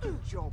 Good job.